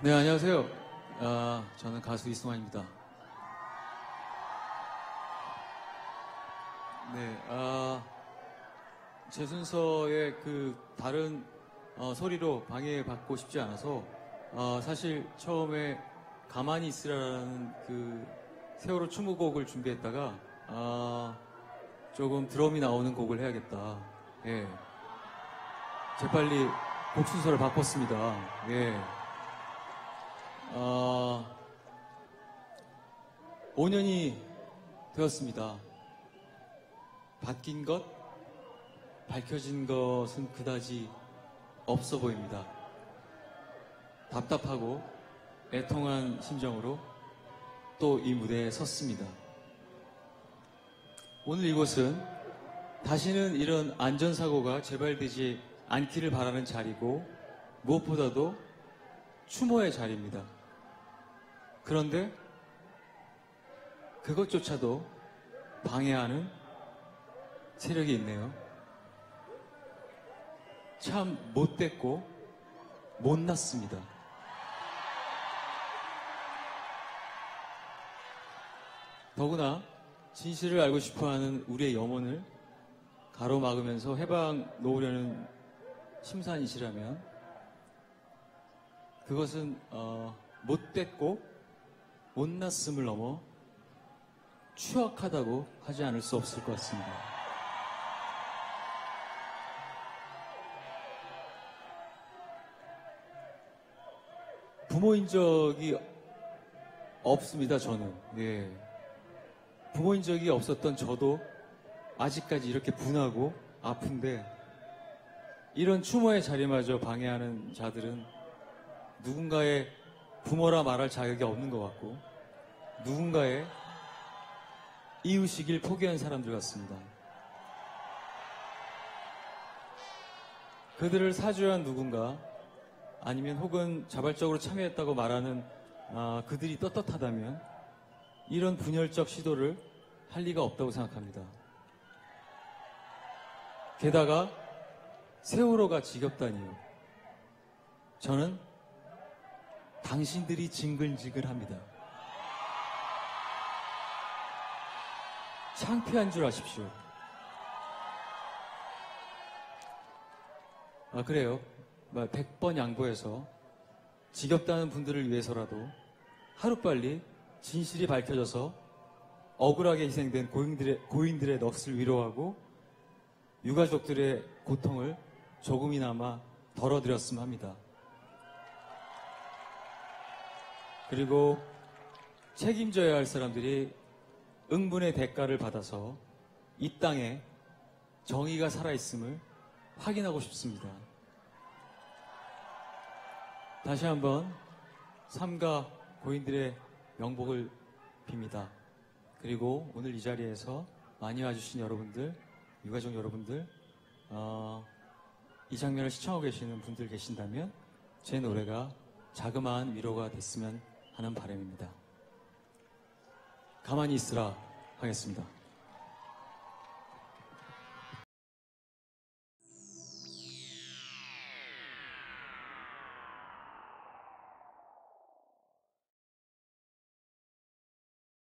네, 안녕하세요. 아, 저는 가수 이승환입니다. 네, 아, 제 순서에 그 다른 어, 소리로 방해받고 싶지 않아서 어, 사실 처음에 가만히 있으라는 그 세월호 추모곡을 준비했다가 아, 조금 드럼이 나오는 곡을 해야겠다. 예. 재빨리 곡 순서를 바꿨습니다. 예. 어, 5년이 되었습니다. 바뀐 것, 밝혀진 것은 그다지 없어 보입니다. 답답하고 애통한 심정으로 또 이 무대에 섰습니다. 오늘 이곳은 다시는 이런 안전사고가 재발되지 않기를 바라는 자리고 무엇보다도 추모의 자리입니다. 그런데 그것조차도 방해하는 세력이 있네요. 참 못됐고 못났습니다. 더구나 진실을 알고 싶어하는 우리의 염원을 가로막으면서 해방 놓으려는 심산이시라면 그것은 어, 못됐고 못났음을 넘어 추악하다고 하지 않을 수 없을 것 같습니다. 부모인 적이 없습니다, 저는. 예. 부모인 적이 없었던 저도 아직까지 이렇게 분하고 아픈데 이런 추모의 자리마저 방해하는 자들은 누군가의 부모라 말할 자격이 없는 것 같고 누군가의 이웃이길 포기한 사람들 같습니다. 그들을 사주한 누군가 아니면 혹은 자발적으로 참여했다고 말하는 아, 그들이 떳떳하다면 이런 분열적 시도를 할 리가 없다고 생각합니다. 게다가 세월호가 지겹다니요. 저는 당신들이 징글징글합니다. 창피한 줄 아십시오. 아, 그래요. 100번 양보해서 지겹다는 분들을 위해서라도 하루빨리 진실이 밝혀져서 억울하게 희생된 고인들의, 고인들의 넋을 위로하고 유가족들의 고통을 조금이나마 덜어드렸으면 합니다. 그리고 책임져야 할 사람들이 응분의 대가를 받아서 이 땅에 정의가 살아있음을 확인하고 싶습니다. 다시 한번 삼가 고인들의 명복을 빕니다. 그리고 오늘 이 자리에서 많이 와주신 여러분들, 유가족 여러분들, 어, 이 장면을 시청하고 계시는 분들 계신다면 제 노래가 자그마한 위로가 됐으면 하는 바람입니다. 가만히 있으라 하겠습니다.